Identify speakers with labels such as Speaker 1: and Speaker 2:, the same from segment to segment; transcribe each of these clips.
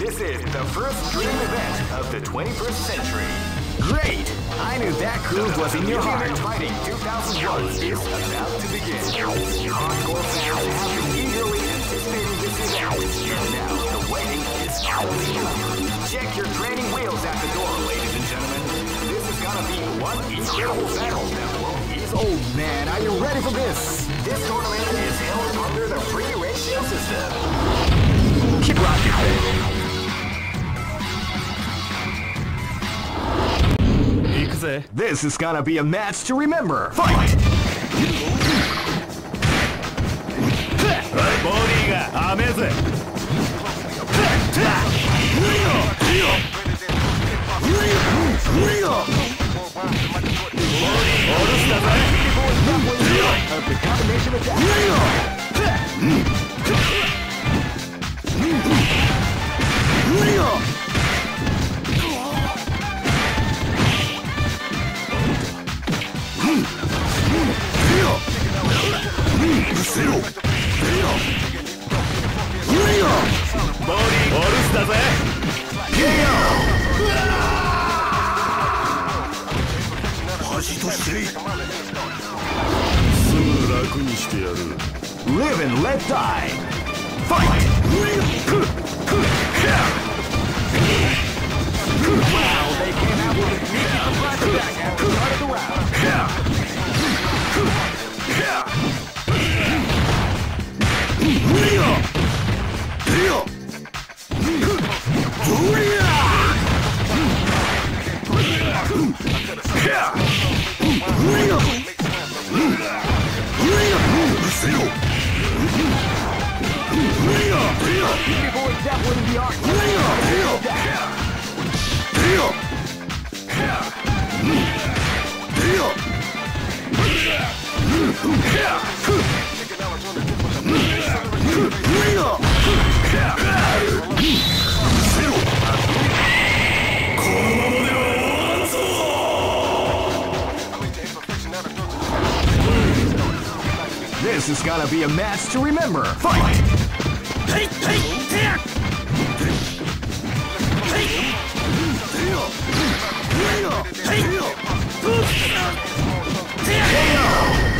Speaker 1: This is the first dream event of the 21st century. Great! I knew that groove was in your heart. Fighting 2001 is about to begin. Hardcore fans have been eagerly anticipating this event, and now the waiting is over. Check your training wheels at the door, ladies and gentlemen. This is gonna be one incredible battle that won't ease. Oh man, are you ready for this? This tournament is held under the free ratio system. Keep rocking, baby.
Speaker 2: Uh,
Speaker 1: this is gonna be a match to remember. Fight!
Speaker 2: Body ga amaze. Rio! Rio! Rio! Rio! Rio! Rio! Rio! 失せ
Speaker 1: ろレイラユリア
Speaker 2: ボディお留守だぜユリア恥と知れすぐ楽にしてやる
Speaker 1: Live and let die Fight! Wow, they came out with a sneaky blood attack and started the round. Beautiful This is gonna be a match to remember. Fight! Live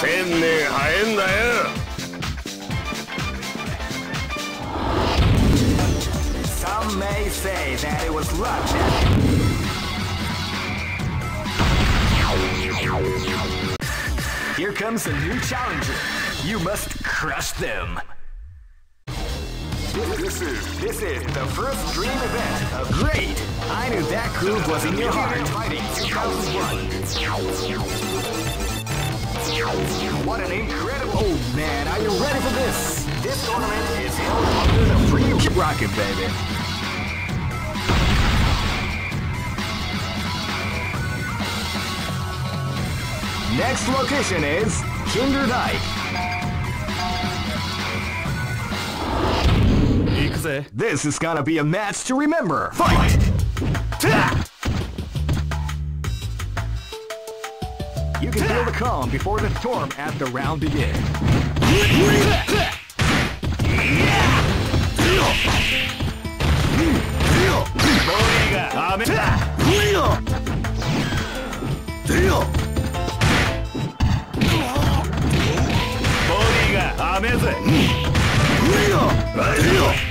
Speaker 2: 千年早えんだよ
Speaker 1: Some may say that it was luck that Here comes a new challenger. You must crush them. This, this is this is the first dream event of Great. I knew that groove was in your heart. Fighting 2001. What an incredible... Oh man, are you ready for this? This tournament is held under the free... Keep rocking, baby. Next location is
Speaker 2: Kinderdijk.
Speaker 1: This is gonna be a match to remember. Fight! You can feel the calm before the storm as the round begins.
Speaker 2: ボ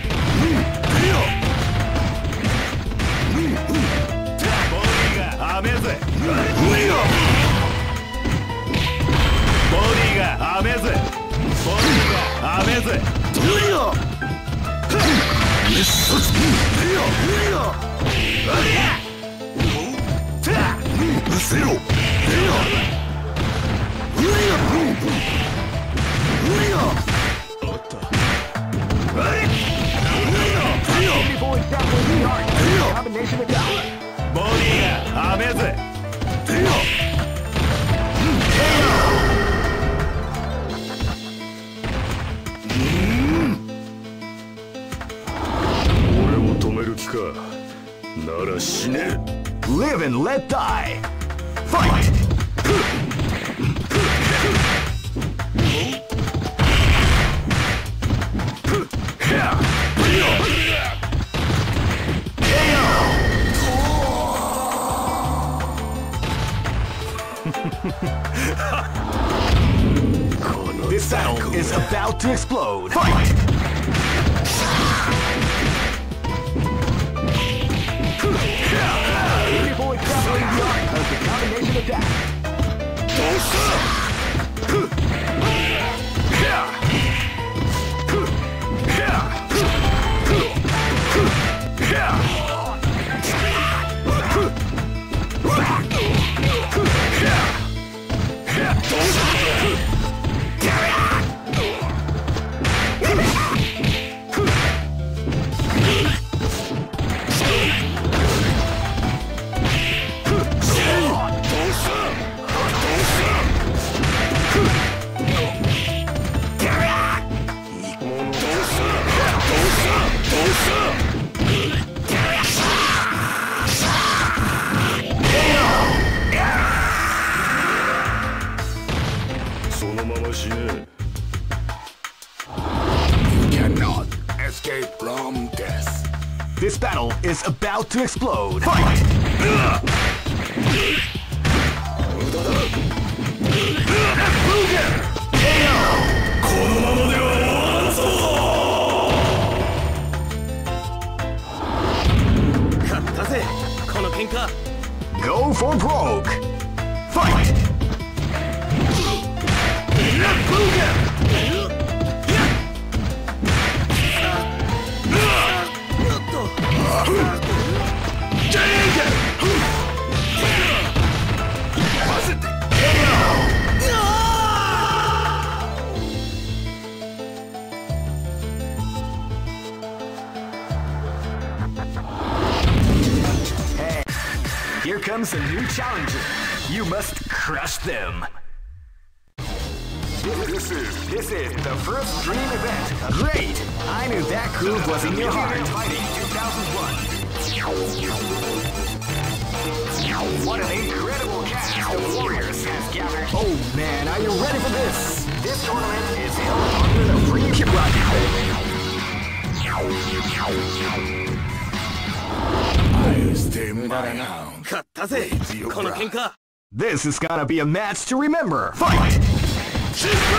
Speaker 2: が雨ずボディが雨ず無理よ一冊無理よ無理よ無理やうせろ無理よ無理よ無理よおっと無理無理よ無理よ無理よボディが雨ずなら死ね
Speaker 1: Live and let die. Fight! This battle is about to explode. Fight! Boy covering the art of the combination attack. To explode. Fight! This is gonna be a match to remember. Fight! This is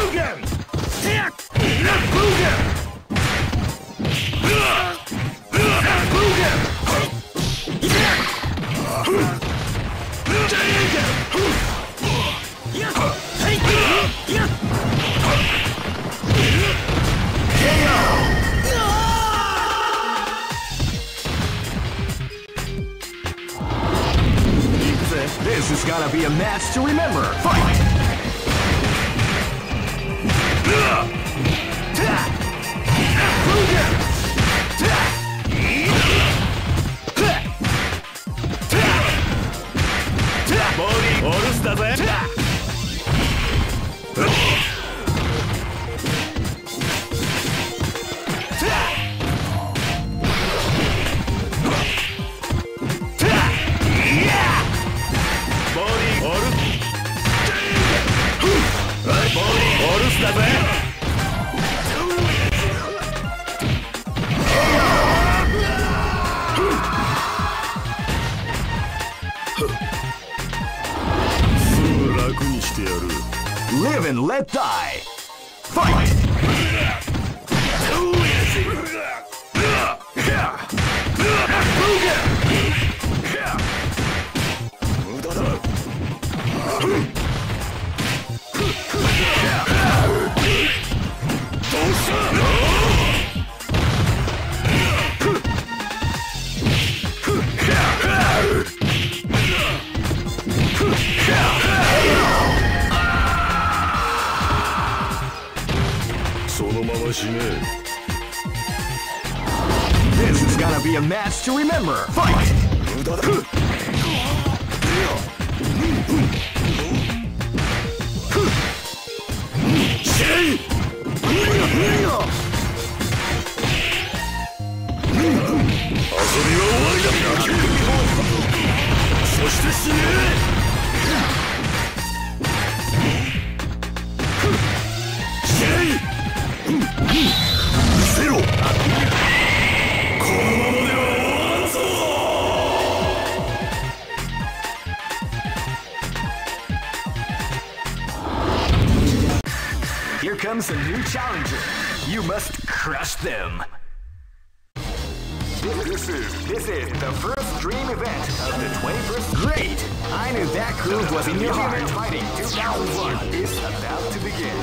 Speaker 1: gonna be a match to remember. Fight!
Speaker 2: Body オしねえ This is gonna be a match to remember! Fight! 無駄だ
Speaker 1: 遊びは終わりだそして死ね comes a new challenger. You must crush them. This is this is the first dream event of the 21st. Great! I knew that groove was in your heart. Fighting 2001 is about to begin.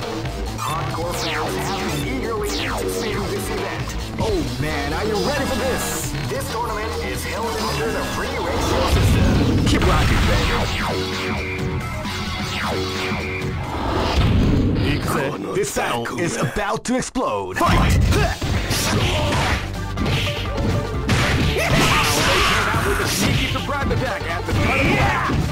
Speaker 1: Hardcore fans have eagerly anticipating this event. Oh man, are you ready for this? This tournament is held under the free ratio system. Keep rocking, baby
Speaker 2: pizza.
Speaker 1: This battle is about to explode. Fight! They came out with a sneaky surprise attack at the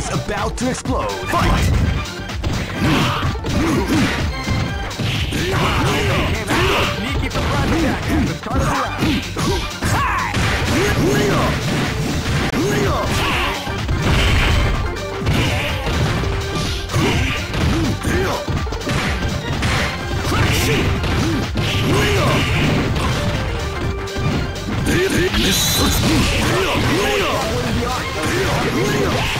Speaker 1: Is about to explode. Fight! Sneaky surprise attack at the start of the round. Live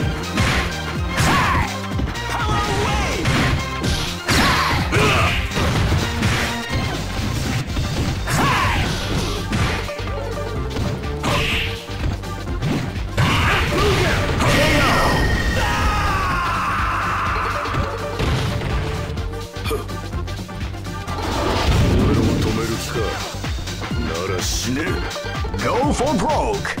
Speaker 1: Go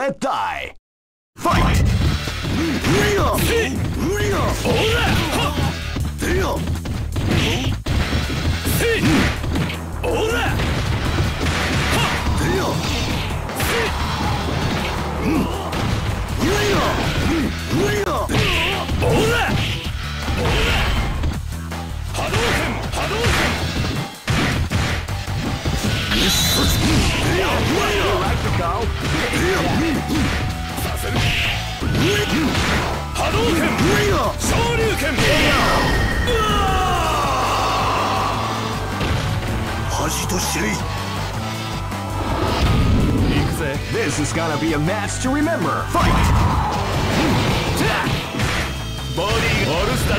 Speaker 1: Let die. This is gonna be a match to remember. Fight!
Speaker 2: Body All-Star!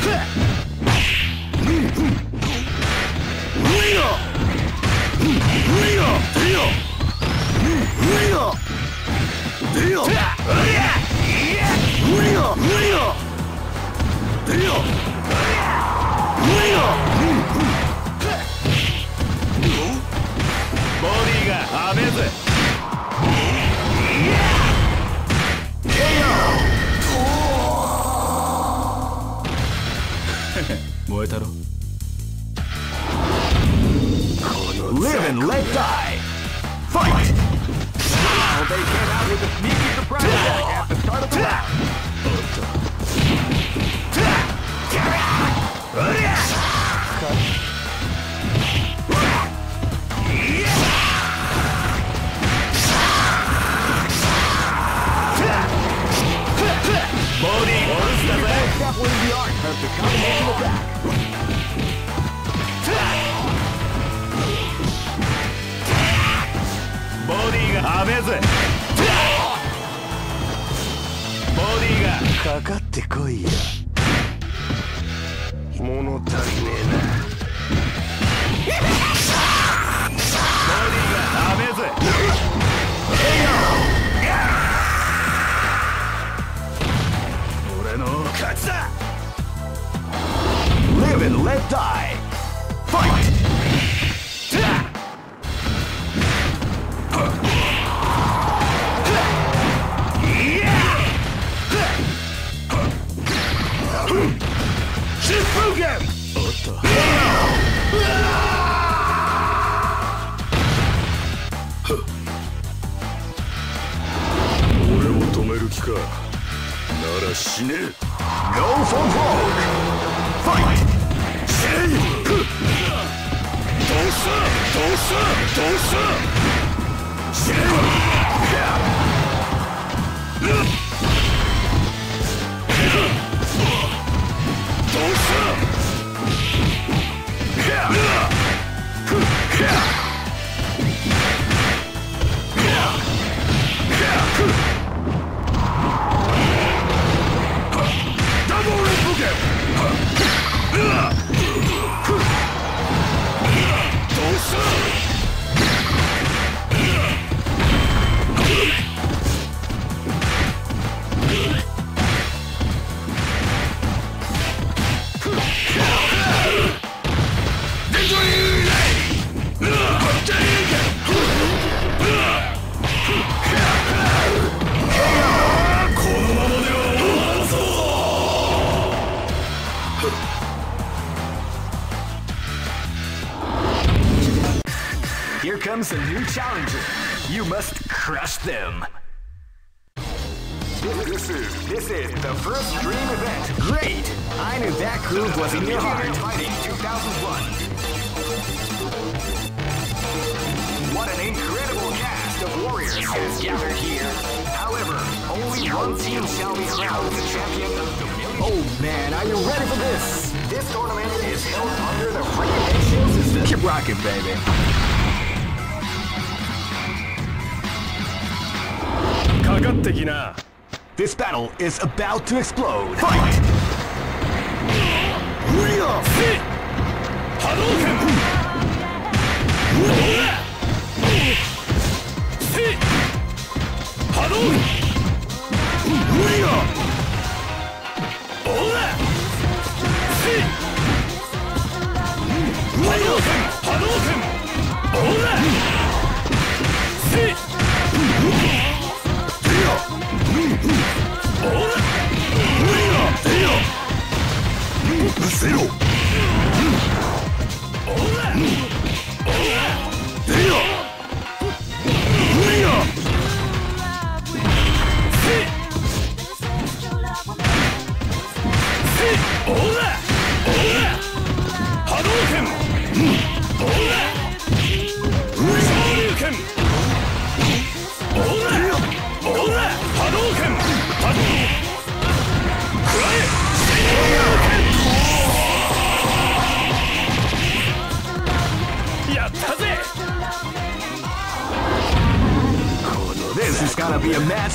Speaker 2: Body が雨ぜ燃えたろ
Speaker 1: Live and let die! Fight! Well, they came out with a sneaky surprise attack at the start of the round. where we are have become
Speaker 2: more back. Body が危ず Body が
Speaker 3: かかってこいや物足りね
Speaker 2: えなつだ
Speaker 1: Live and let die! Fight!
Speaker 3: 死ね
Speaker 1: Fight! Shin! Dosa! Dosa! Dosa! Shin! Yeah! groove was in your heart. Fighting 2001. What an incredible cast of warriors has gathered here. However, only one team shall be crowned the champion of the million. Oh man, are you ready for this? This tournament is held under the free ratio system. Keep rocking, baby.
Speaker 2: かかってきな
Speaker 1: This battle is about to explode. Fight!
Speaker 2: 波動拳波動拳せ
Speaker 3: ろ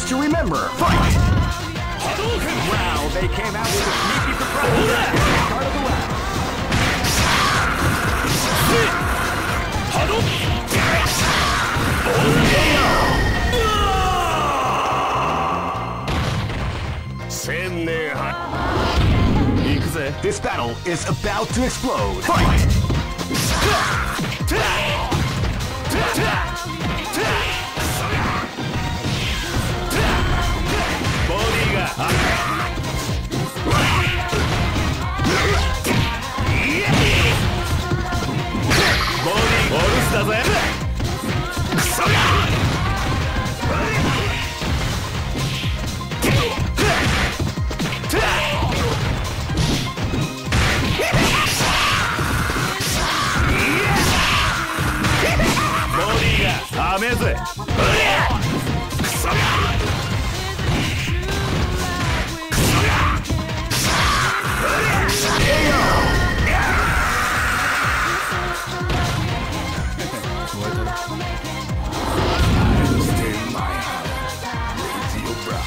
Speaker 1: to remember. Fight! Wow, they came out with a sneaky surprise start of the round. This battle is about to explode. Fight!
Speaker 2: 数
Speaker 4: え
Speaker 2: クソが。
Speaker 1: モリーが冷めず。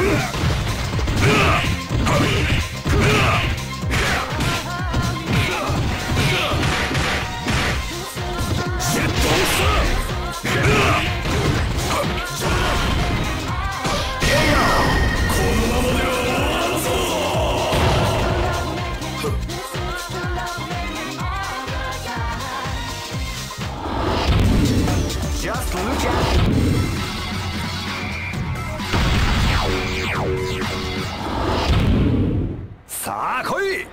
Speaker 1: Huh! Huh! Huh!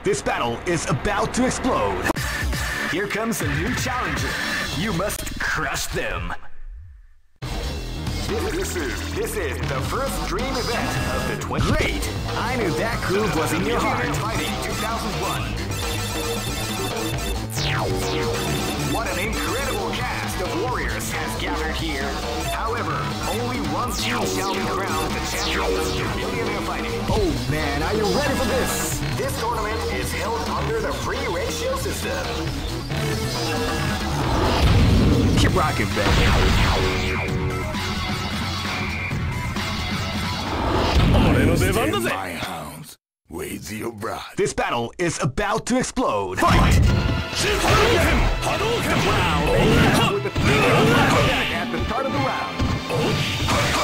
Speaker 1: This battle is about to explode. Here comes a new challenger. You must crush them. This is this is the first dream event of the 20. Great! I knew that groove was in your heart. Fighting 2001. What an incredible cast of warriors has gathered here. However, only one team shall be crowned the champion of the Millionaire Fighting. Oh man, are you ready for this? This tournament is held under the free ratio system. Keep rocking, baby.
Speaker 2: My hounds, Wades your bride.
Speaker 1: This battle is about to explode. Fight! Fight. Wow. At the start of the round.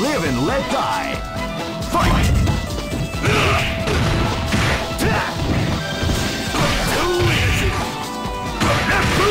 Speaker 1: Live and let die.
Speaker 4: ボ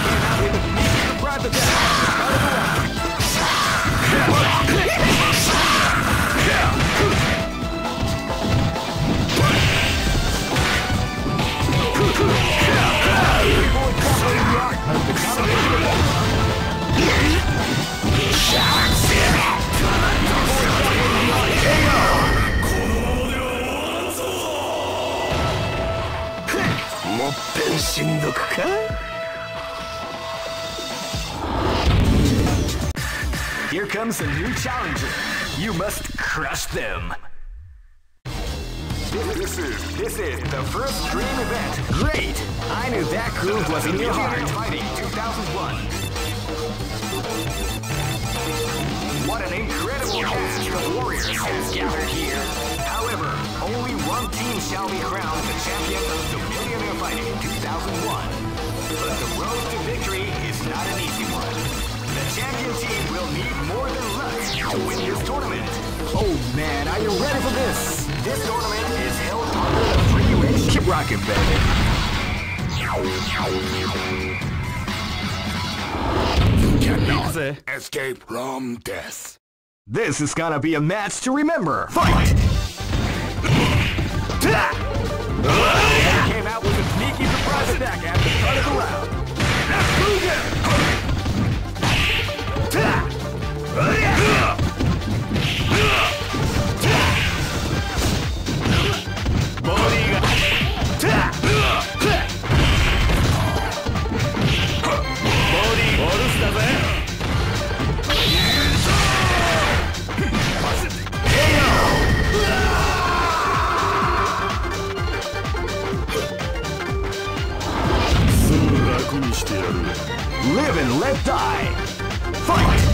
Speaker 2: しんどくか
Speaker 1: Here comes a new challenger. You must crush them. This is this is the first dream event. Great! I knew that groove was in your heart. Fighting 2001. What an incredible cast of warriors has gathered here. However, only one team shall be crowned the champion of the Millionaire Fighting 2001. But the road to victory is not an easy one. The champion team will need more than luck to win this tournament.
Speaker 2: Oh man, are you ready for this?
Speaker 1: This tournament is held under the free ratio.
Speaker 2: Keep rocking, baby.
Speaker 3: You cannot
Speaker 2: Easy.
Speaker 3: escape from death.
Speaker 2: This is gonna be a match to remember. Fight!
Speaker 1: Came out with a sneaky surprise attack at the start of the round.
Speaker 2: Live and let die. Fight!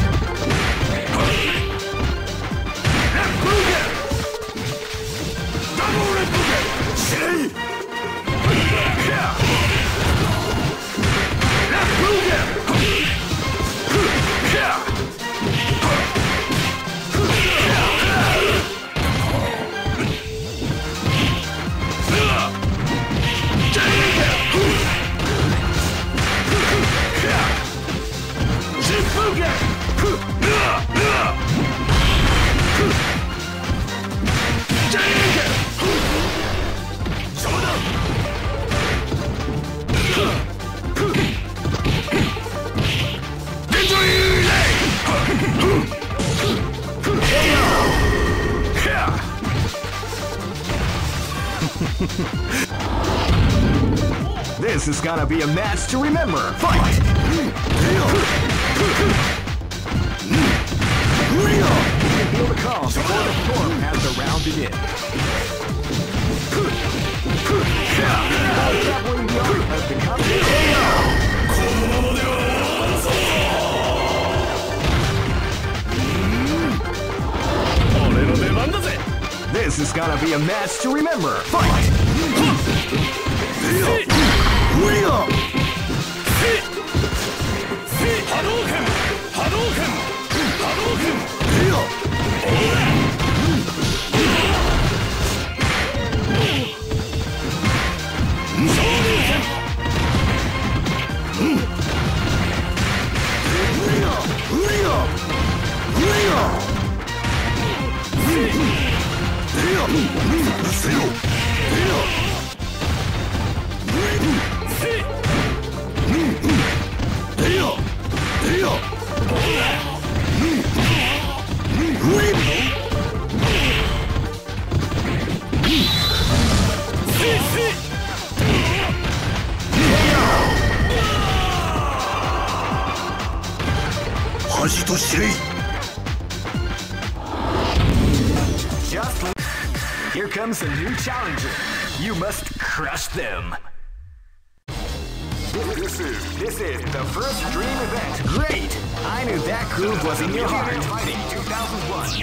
Speaker 2: This is gonna be a match to remember. Fight! You can feel the calm before the storm has This is gonna be a match to remember. Fight! Zero. Here comes a new challenger. You must crush them.
Speaker 1: This is this is the first dream event.
Speaker 2: Great! I knew that groove was in your heart.
Speaker 1: Fighting 2001.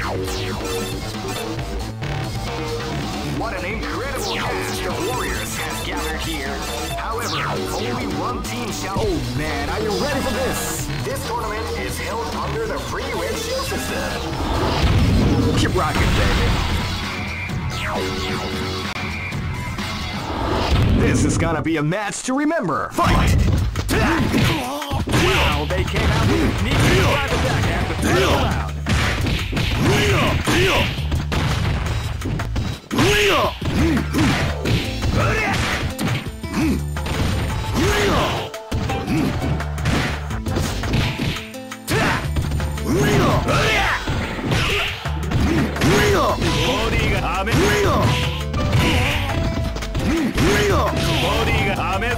Speaker 1: What an incredible cast of warriors has gathered here. However, only one team shall.
Speaker 2: Oh man, are you ready for this?
Speaker 1: This tournament is held under the free ratio system.
Speaker 2: Keep rocking, baby. This is gonna be a match to remember. Fight!
Speaker 1: Wow, they came out with a sneaky surprise attack at the start of the round.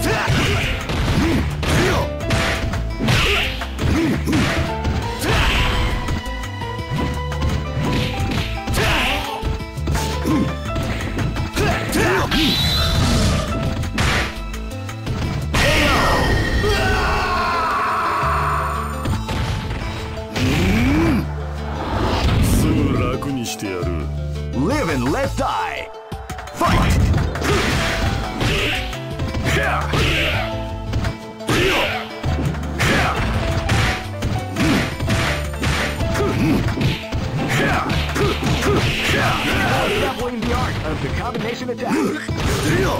Speaker 2: Fight! driven left eye. Fight! Doubling the art of the combination attack.
Speaker 1: 出るよ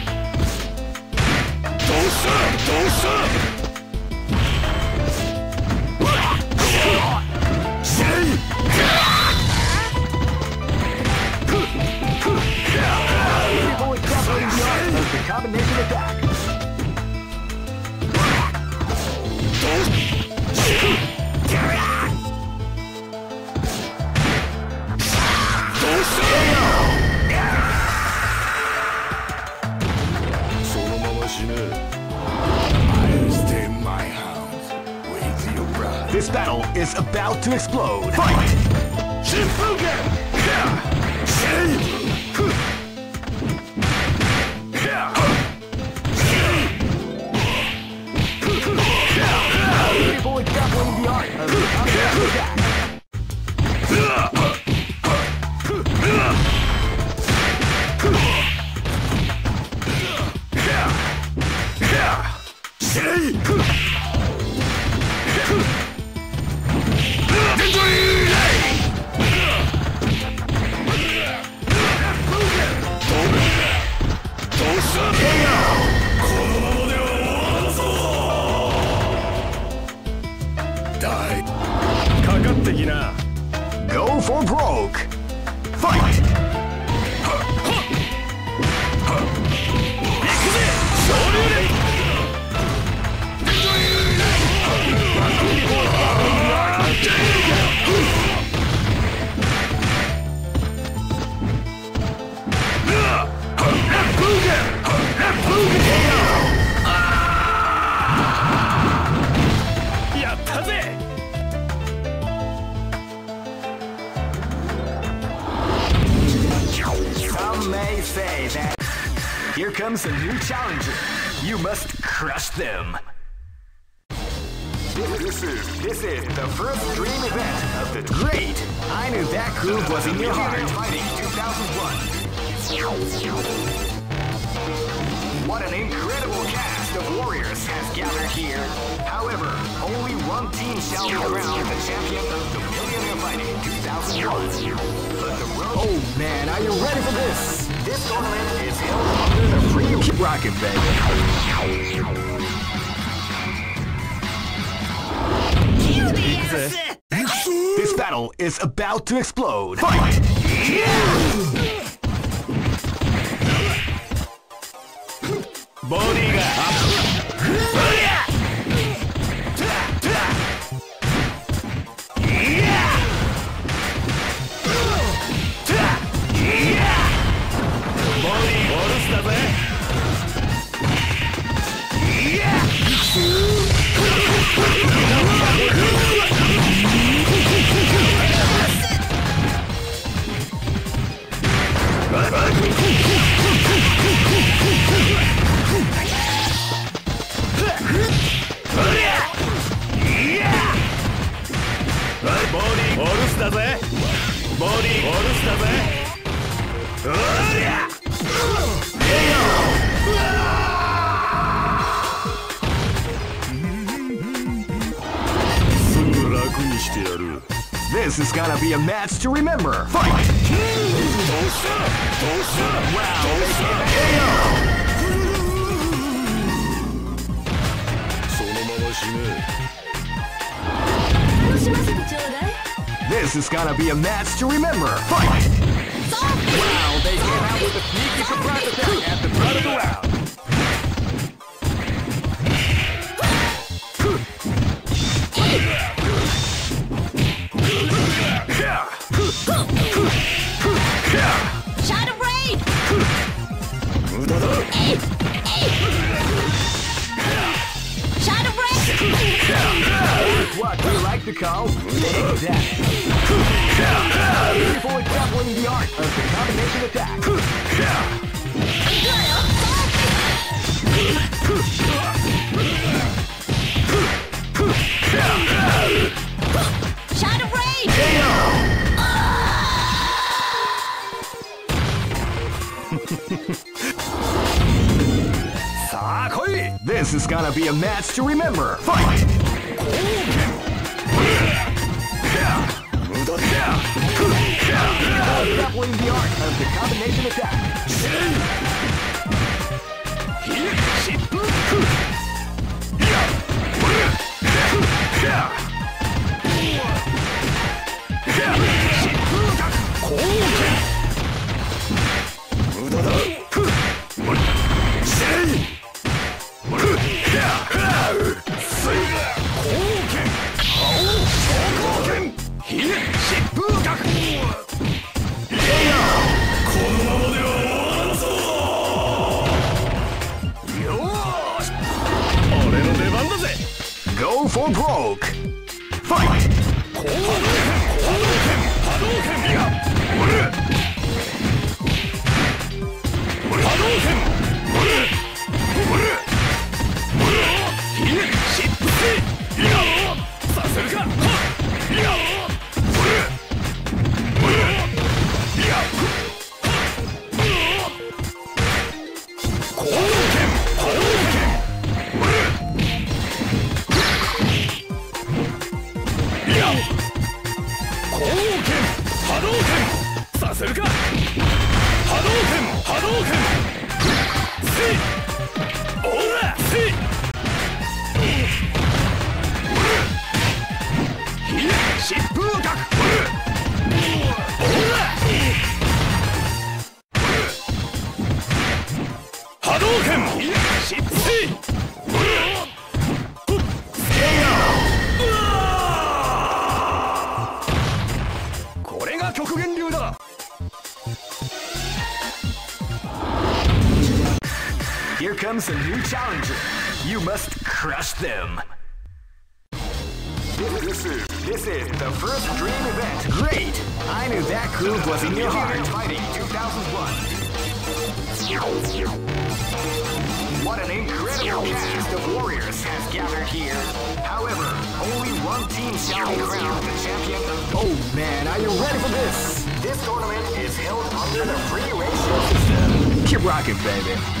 Speaker 2: about to explode.
Speaker 5: ボディオルスだぜボディオルスだぜおりゃすぐ楽にしてやる
Speaker 2: This is gonna be a match to remember. Fight!
Speaker 1: どうしたどうした
Speaker 2: This is gonna be a match to remember. Fight! Wow, they came out with a sneaky surprise attack at the front of the round.
Speaker 1: Shadow Raid! Shadow call Big Daddy. Before doubling the art of the combination attack.
Speaker 6: Rain! Ah!
Speaker 1: This is gonna be a match to remember. Fight! Doubling the art of the combination attack. Go Here comes a new challenger. You must crush them. This is this is the first dream event. Great! I knew that groove was in your heart. Fighting 2001. What an incredible cast of warriors has gathered here. However, only one team shall be crowned the champion of. Oh man, are you ready for this? This tournament is held under the free ratio system. Keep rocking, baby.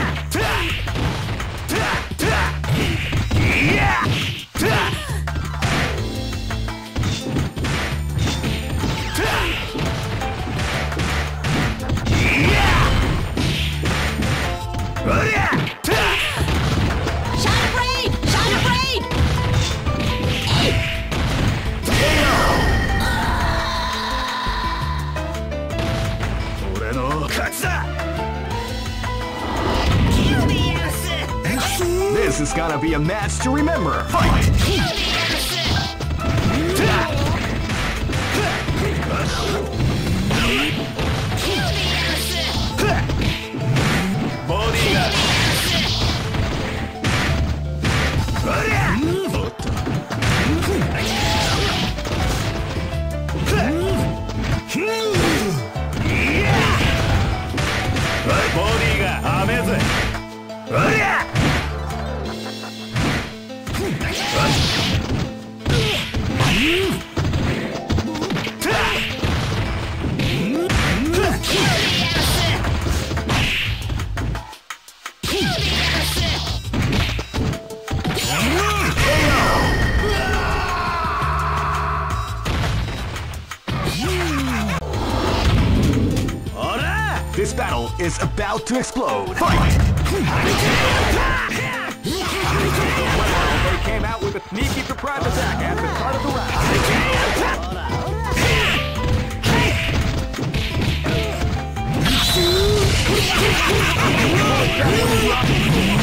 Speaker 1: is gonna be a match to remember. Fight! This is about to explode. Fight! They came out with a sneaky surprise attack at the start of the round.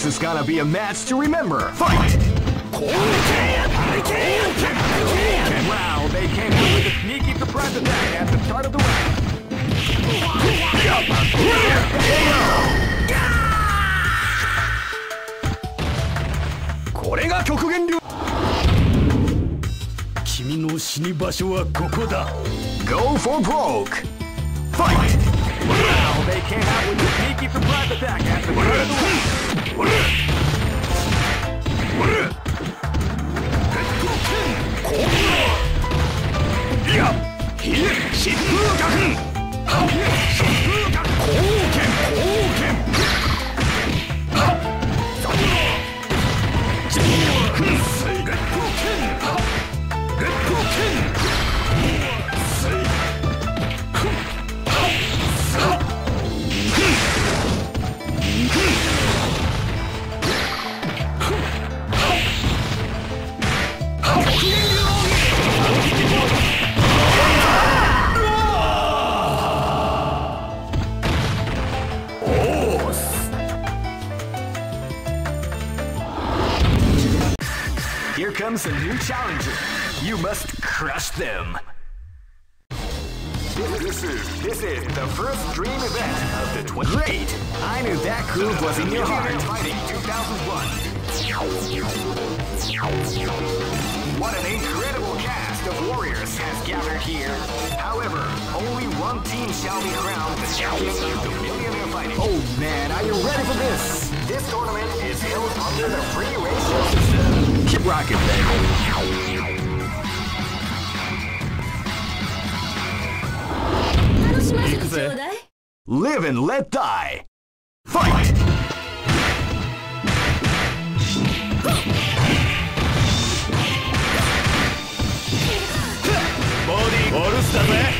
Speaker 1: This is gonna be a match to remember. Fight! Wow, they came out with a sneaky surprise attack at the start of the round.
Speaker 4: これが極限量君の死に場所はここだ。
Speaker 1: Go ファー broke! Fight!
Speaker 4: いや、ひれ、疾風逆風風
Speaker 1: comes a new challenger. You must crush them. This is this is the first dream event of the 20. Great! I knew that groove was in your heart. Fighting 2001. What an incredible cast of warriors has gathered here. However, only one team shall be crowned the champion of the Millionaire Fighting. Oh man, are you ready for this? This tournament is held under the free ratio system. Keep rocking, baby. Live and let die. Fight! Body, all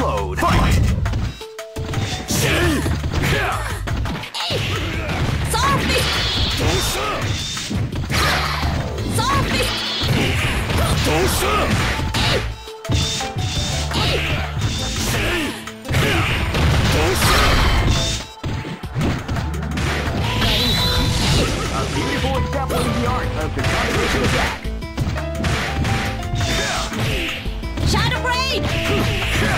Speaker 1: Explode. Fight! A beautiful example in the art of the combination attack.
Speaker 6: Shadow Blade!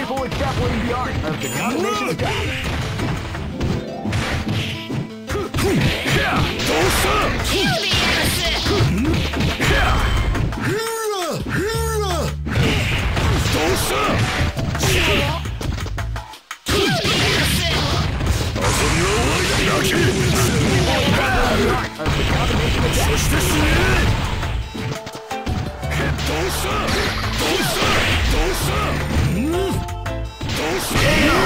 Speaker 1: Evil is definitely the art of the combination attack.
Speaker 6: 遊びは終わ
Speaker 3: りだしたそして死ねどうしたどうしたどうしたうん。どうした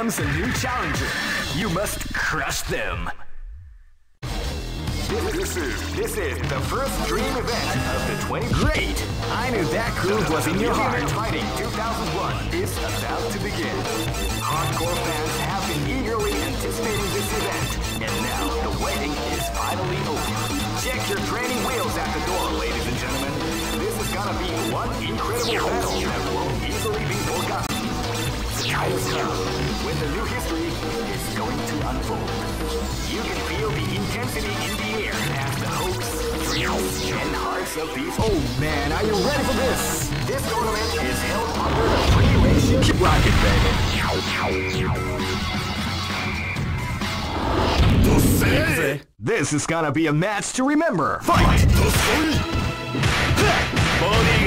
Speaker 1: comes a new challenger. You must crush them. This is this is the first dream event of the 20. Great! I knew that groove was in your heart. Fighting 2001 is about to begin. Hardcore fans have been eagerly anticipating this event, and now the waiting is finally over. Check your training wheels at the door, ladies and gentlemen. This is gonna be one incredible battle that won't easily be forgotten. The time has come when the new history is going to unfold. You can feel the intensity in the air as the hopes, dreams, and hearts of these. Oh man, are you ready for this? This tournament is held under the free ratio. Keep rocking, baby. This is gonna be a match to remember. Fight! Fight.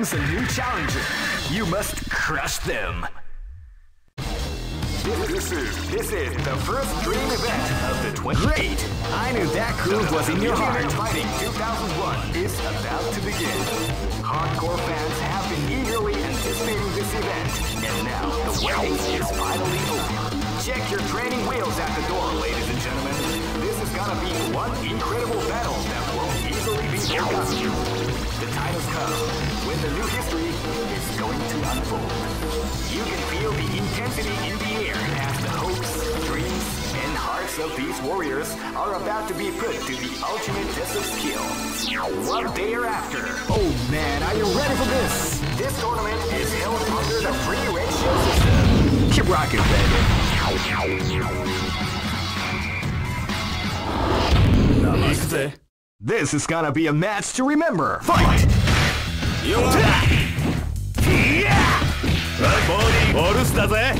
Speaker 1: Comes a new challenger. You must crush them. This is this is the first dream event of the 20. Great! I knew that groove was in your heart. Fighting 2001 is about to begin. Hardcore fans have been eagerly anticipating this event, and now the waiting is finally over. Check your training wheels at the door, ladies and gentlemen. This is gonna be one incredible battle that won't easily be forgotten. China's Cup, when the new history is going to unfold. You can feel the intensity in the air as the hopes, dreams, and hearts of these warriors are about to be put to the ultimate test of skill. One day or after. Oh man, are you ready for this? This tournament is held under the free ratio system. Keep rocking, baby.
Speaker 4: Namaste.
Speaker 1: This is gonna be a match to remember. Fight!
Speaker 4: よっボディお留守だぜ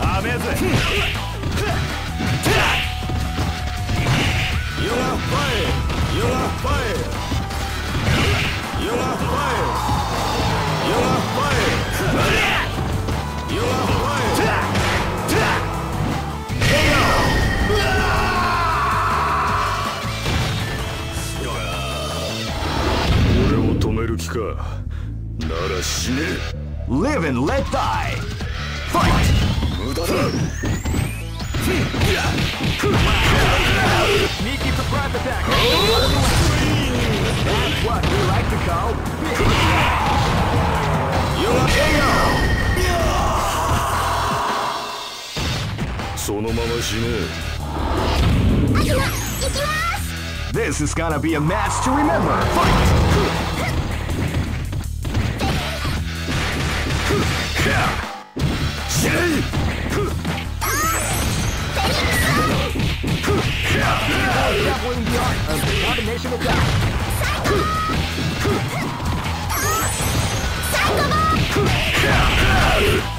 Speaker 4: アメーズ
Speaker 2: You are fired! You are fired! You are fired! You are fired! You are fired!
Speaker 1: Live and let die. Fight! Sneaky surprise attack. That's what we like to call big
Speaker 2: そのまま死ね
Speaker 6: アキナ行きます
Speaker 1: This is gonna be a match to remember. Fight!
Speaker 2: 死ね
Speaker 1: Juggling the art of the combination attack.
Speaker 6: サイ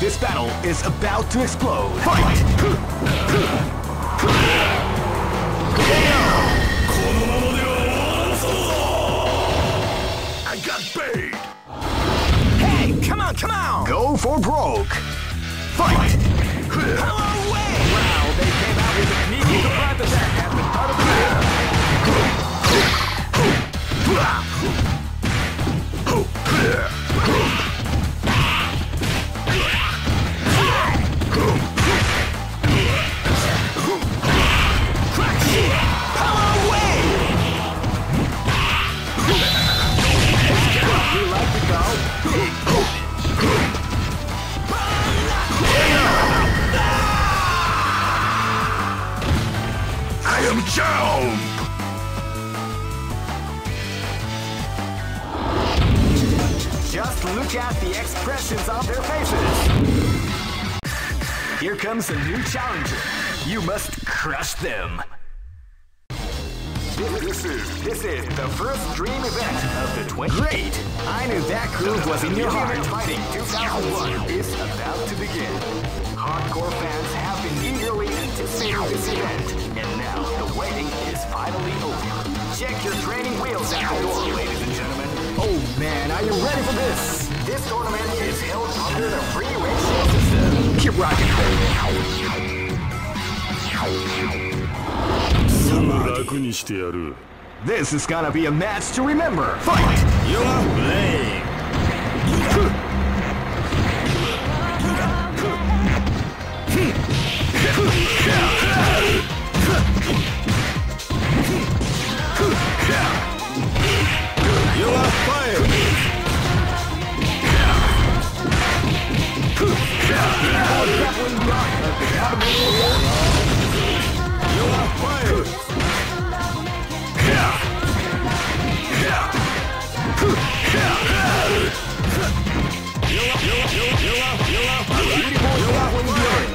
Speaker 1: This battle is about to explode. Fight!
Speaker 2: I got paid!
Speaker 1: Hey, come on, come on! Go for broke. Fight! Wow, they came out with a sneaky surprise attack at the start of the. Look at the expressions on their faces. Here comes a new challenger. You must crush them. This is this is the first dream event of the 20. Great! I knew that groove was in your heart. Fighting 2001 is about to begin. Hardcore fans have been eagerly anticipating this event, and now the waiting is finally over. Check your training wheels at the door, ladies and gentlemen. Oh man, are you ready for this? This tournament is held under the free ratio system. Keep rocking, baby. This is gonna be a match to remember. Fight!
Speaker 2: You're playing. You are fired!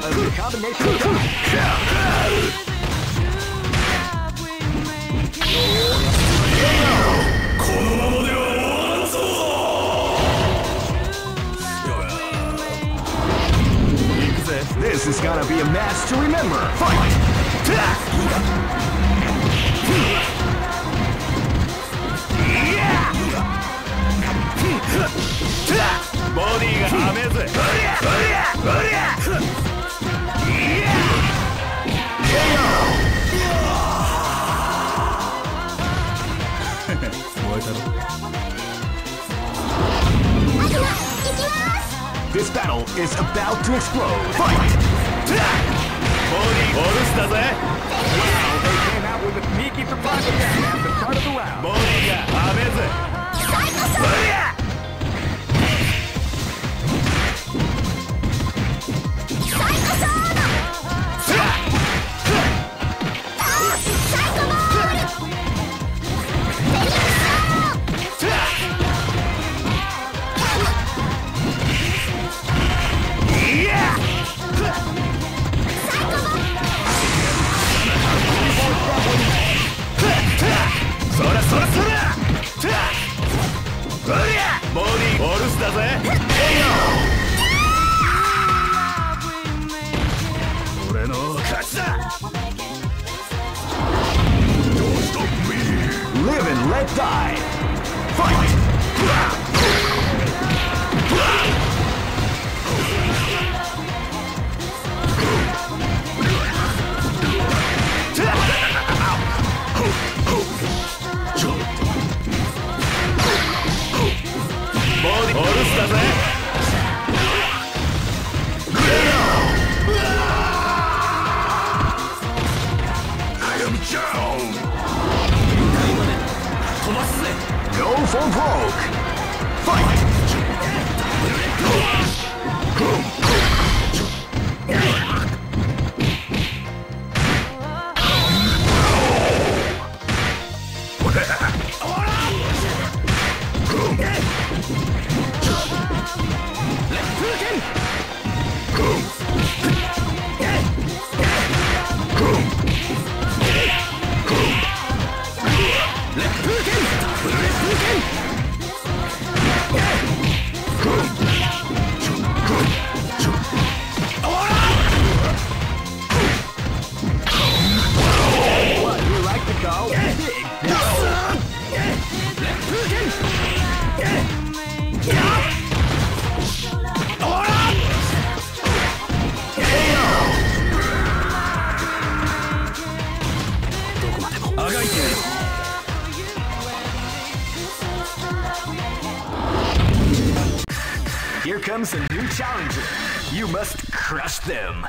Speaker 1: Of the combination attack. This is gonna be a match to remember. Fight!
Speaker 4: Body がはめず。
Speaker 1: This battle is about to explode. Fight!
Speaker 4: だぜボディが
Speaker 1: challenger. You must crush them.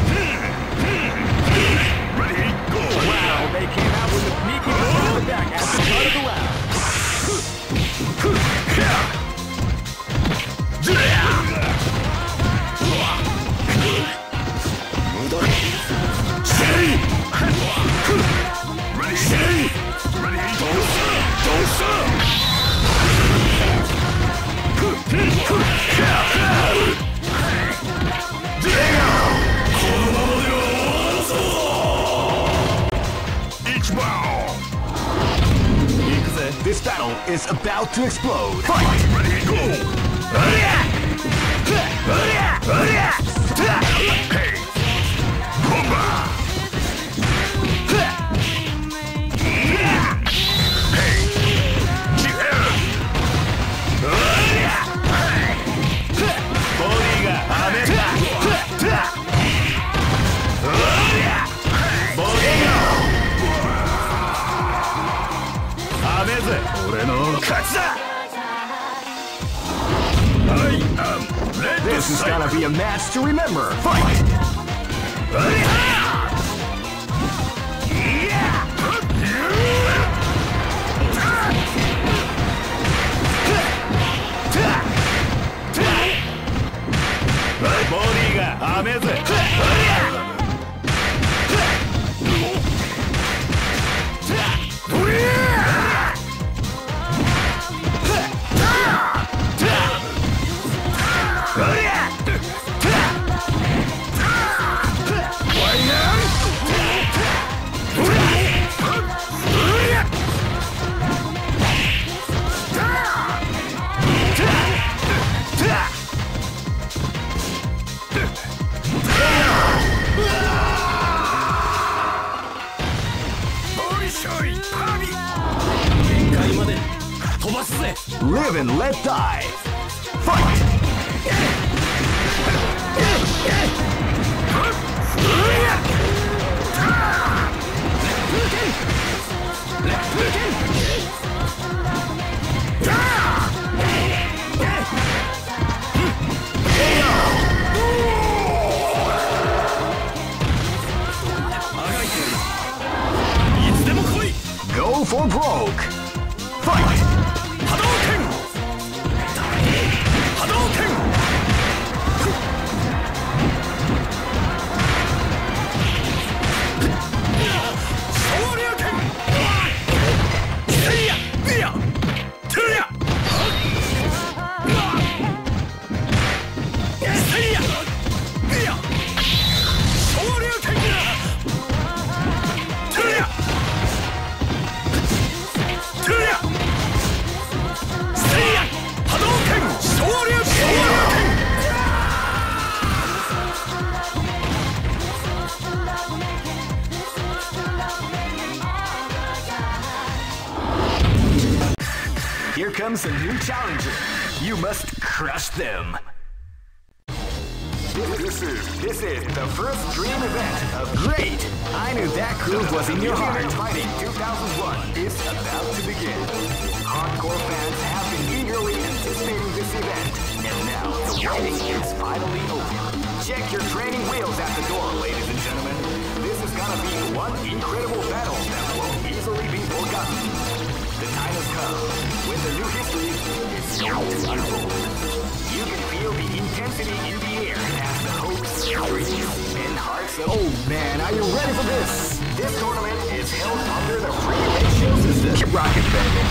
Speaker 2: explode.
Speaker 1: This is the first dream event of Great. I knew that groove was in your heart. Fighting 2001 is about to begin. Hardcore fans have been eagerly anticipating this event, and now the waiting is finally over. Check your training wheels at the door, ladies and gentlemen. This is gonna be one incredible battle that won't easily be forgotten. The time has come when the new history is going to unfold intensity in the air as the hopes, and hearts of... Oh man, are you ready for this? This tournament is held under the free system. Keep rocking, baby.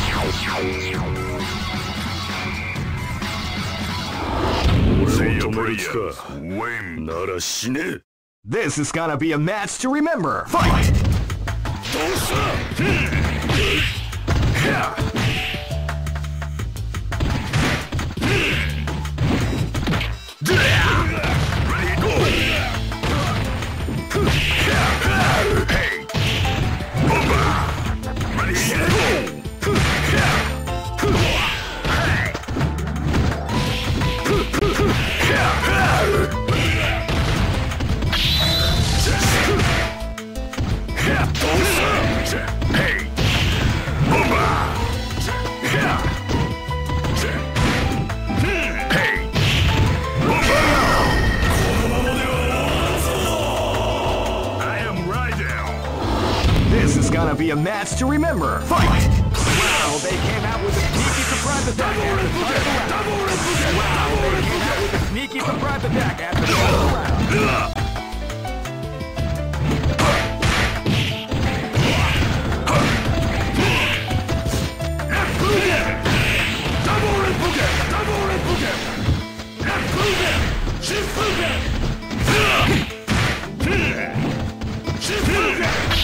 Speaker 1: This is gonna be a match to remember. Fight! be a match to remember. Fight! Wow, they came out with a sneaky surprise attack at the start of the round. Wow, they came out with a sneaky surprise attack at the start of the round.
Speaker 3: I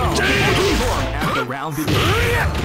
Speaker 1: form as round begins.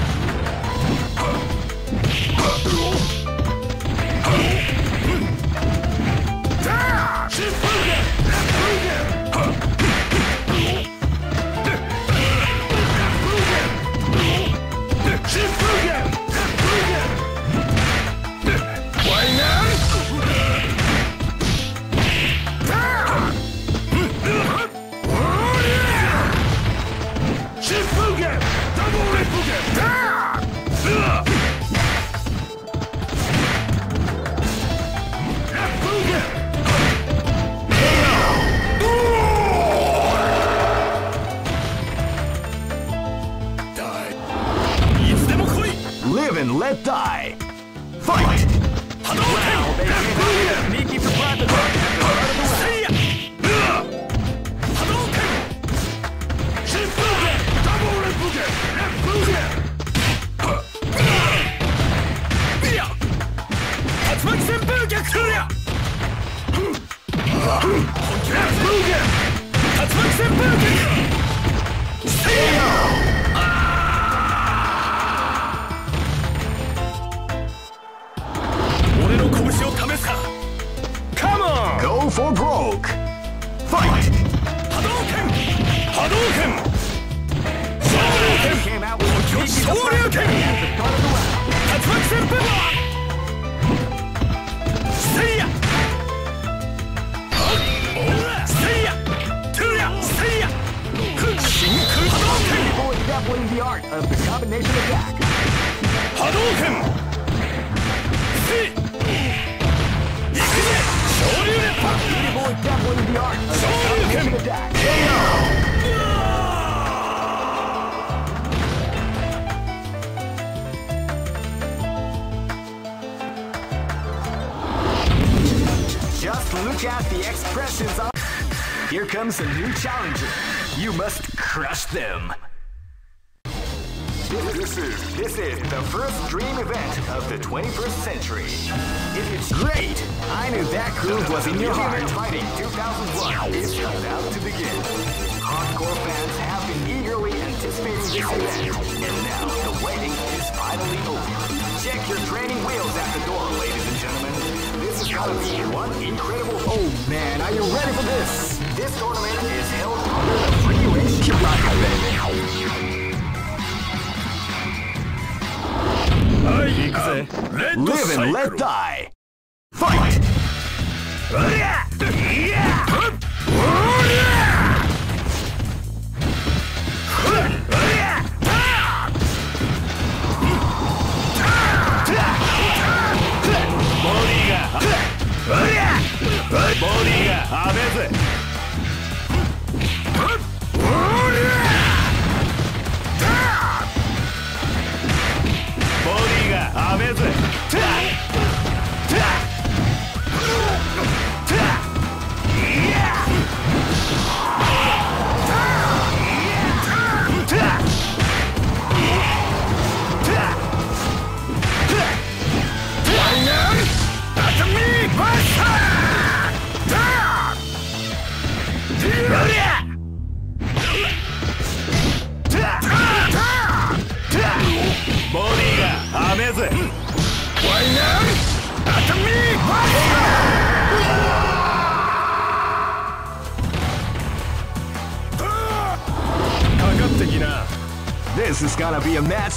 Speaker 1: Live and let die.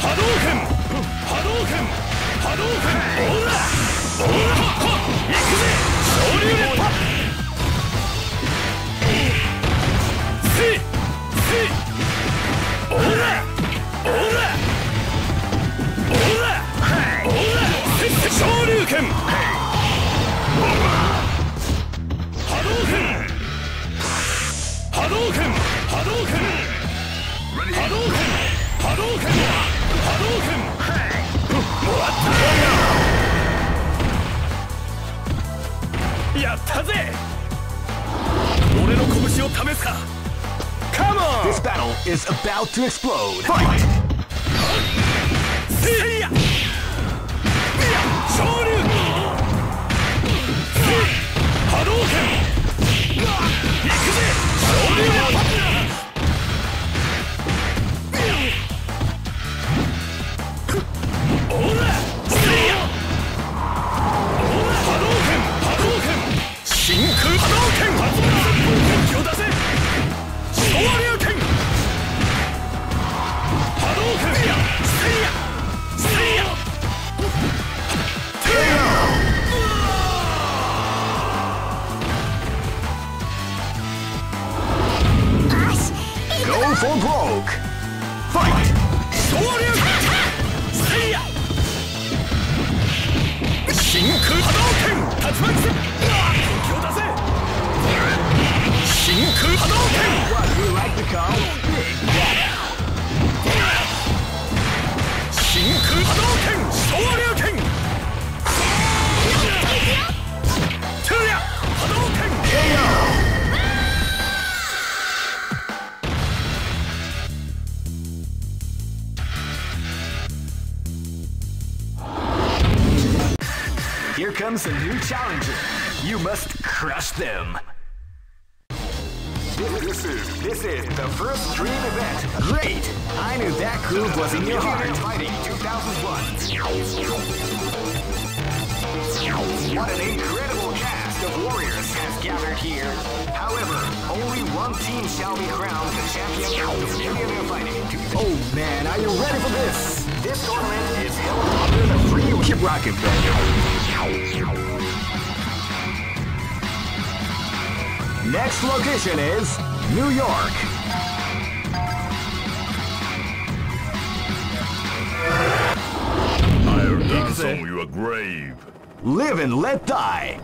Speaker 4: 波動拳。波動拳。波動拳オーラオーラ行くぜ昇竜連覇せいせいオーラオーラオーラオーラ昇竜拳波動拳波動拳波動拳波動拳波動拳やったぜ俺の拳を試すか Come on!
Speaker 1: This battle is about to explode! Fight!
Speaker 4: せいや昇竜波動拳行くぜ昇竜 New York.
Speaker 3: I'll dance on your grave.
Speaker 4: Live and let die.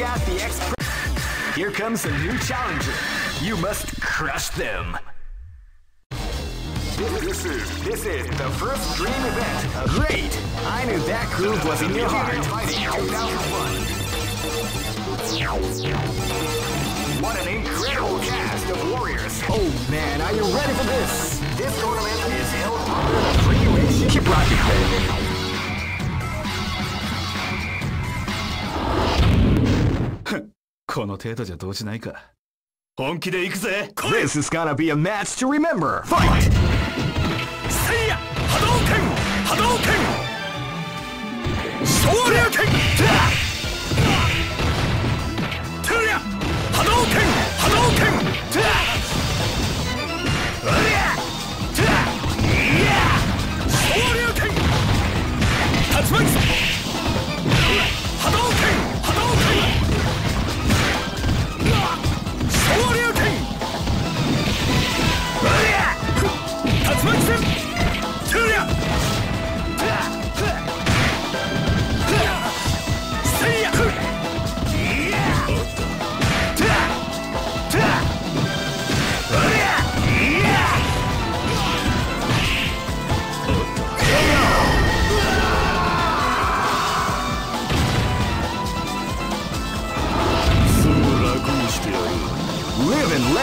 Speaker 4: Out the expert. Here comes a new challenger. You must crush them. This is this is the first dream event. Great! I knew that groove was in your heart. What an incredible cast of warriors! Oh man, are you ready for this? This tournament is held under the free Keep rocking, baby.
Speaker 3: この程度じゃ動じないか。本気で行くぜ。
Speaker 2: This is gonna be a match to remember. Fight!
Speaker 4: せいや波動拳波動拳。昇竜拳。トゥリア波動拳波動拳。昇竜拳。竜巻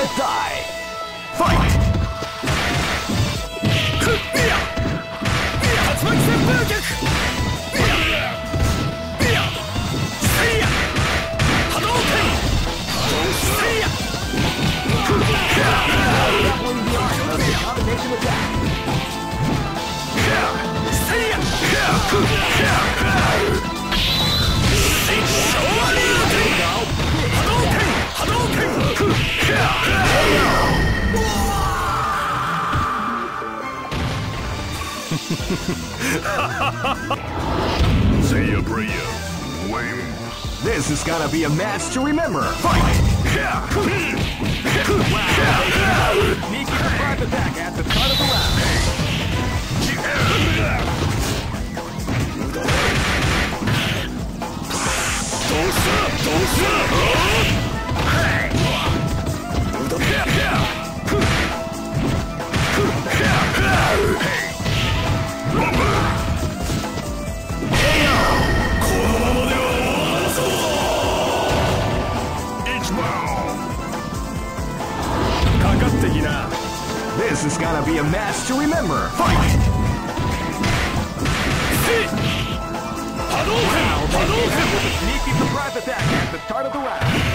Speaker 4: 絶対ファイト
Speaker 2: くっビア
Speaker 4: 竜巻旋風脚ビアビアセイ
Speaker 2: ヤ波
Speaker 4: 動拳セイヤクッビアセイヤ
Speaker 3: クッビア
Speaker 2: This is gonna be a match to remember. Fight!
Speaker 1: Sneaky surprise attack at the start of the round.
Speaker 2: This is gonna be a match to remember. Fight!
Speaker 4: Sit! Hadouken! Hadouken!
Speaker 1: Sneaky surprise attack at the start of the round.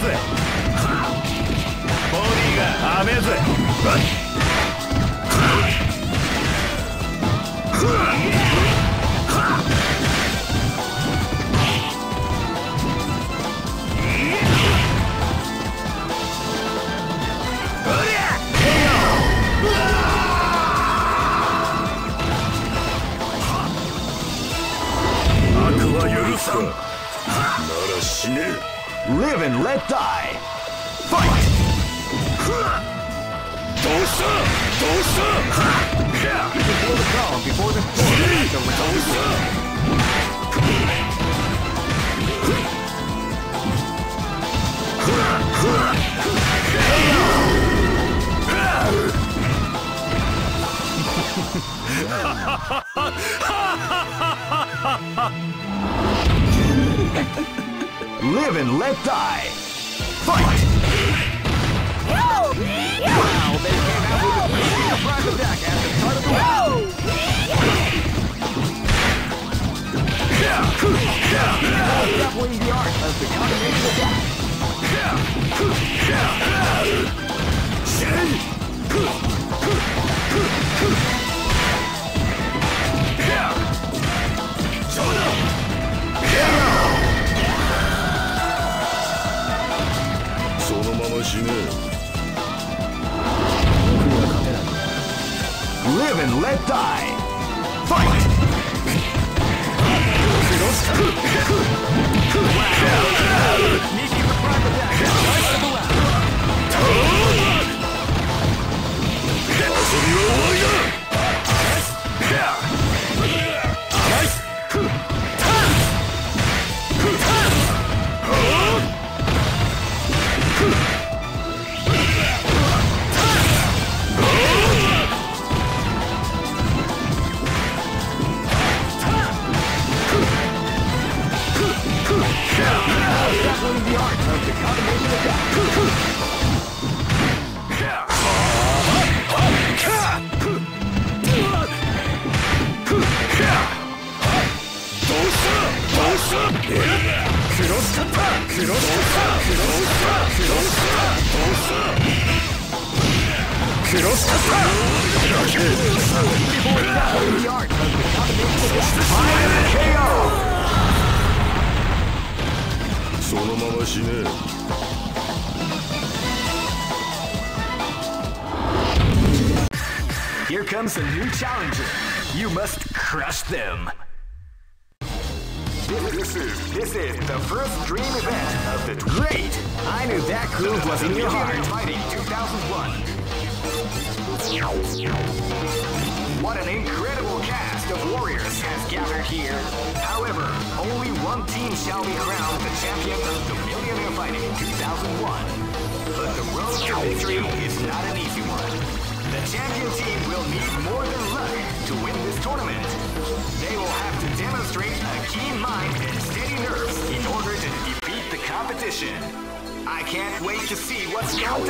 Speaker 4: ボディがアぜ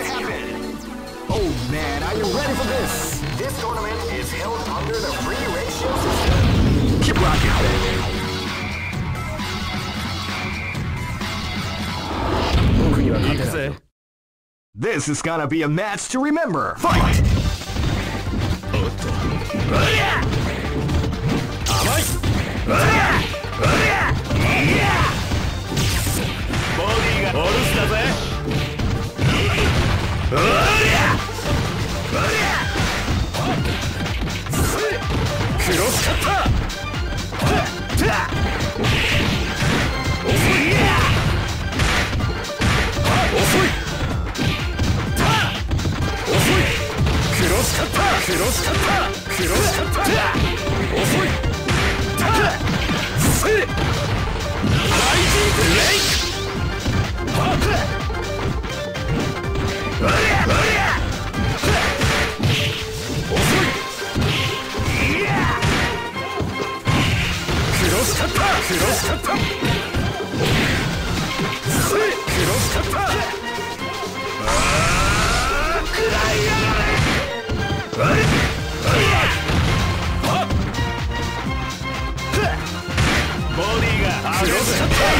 Speaker 2: to happen. Oh man, are you ready for this?
Speaker 1: This tournament is held under the free ratio system.
Speaker 2: Keep rocking, baby. This is gonna be a match to remember. Fight! Fight.
Speaker 3: クロスカッタクロスカッタクロスカッタ
Speaker 2: 遅い。
Speaker 4: タッスハイジンブレイククロスカッタ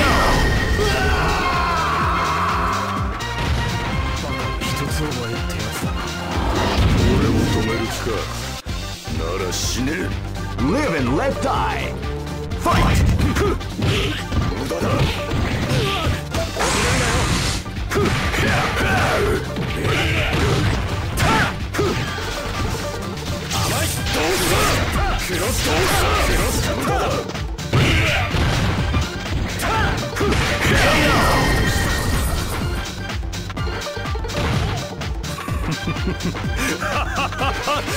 Speaker 4: ー
Speaker 3: なら死ね
Speaker 1: Live and let die! Fight!
Speaker 3: 無駄だ
Speaker 4: クロスどうぞクロス無駄だ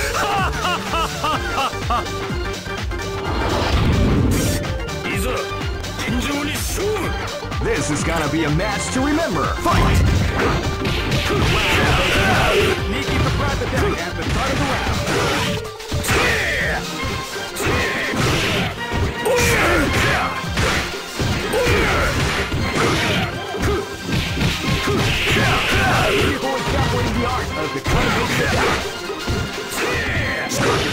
Speaker 1: This is gonna be a match to remember. Fight! Niki the deck at the start of the round. The of the cutting bastard!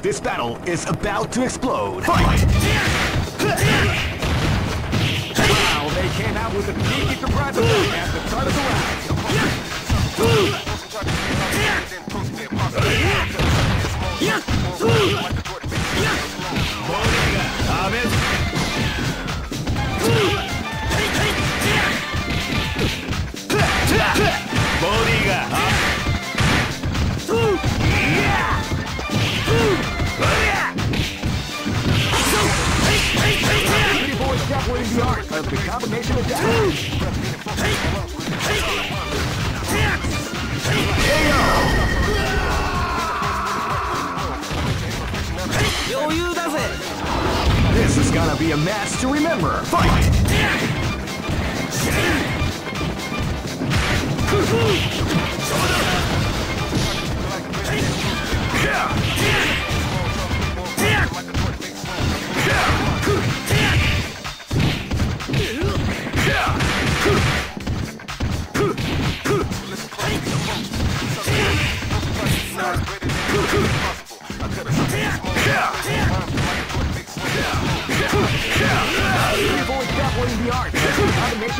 Speaker 1: This battle is about to explode. Fight! Wow, they came out with a surprise attack at the start of the round. Of the combination attack. This is gonna be a match to remember. Fight!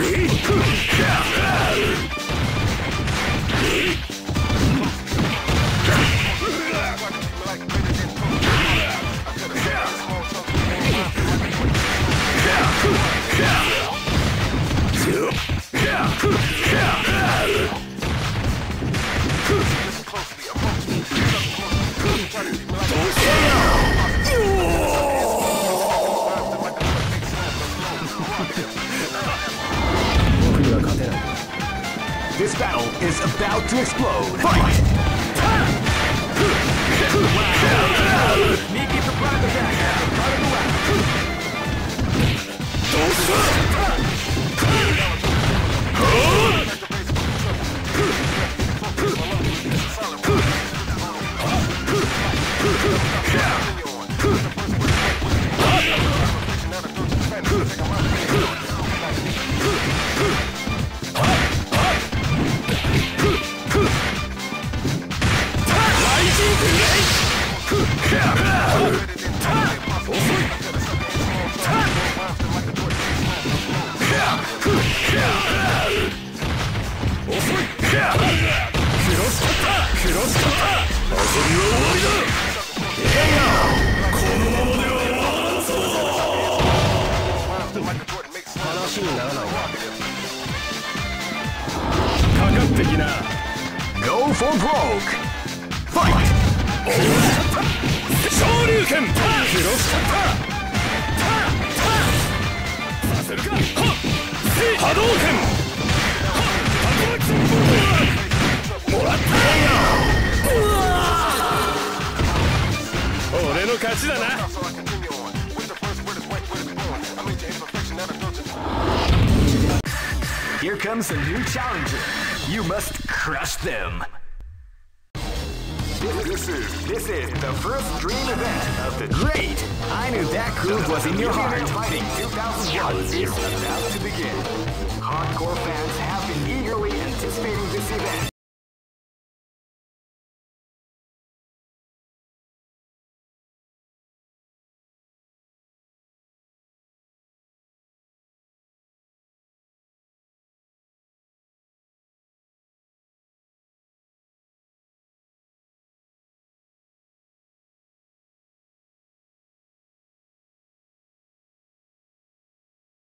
Speaker 1: Yeah. Battle is about to explode. Fight! Nikki surprise attack at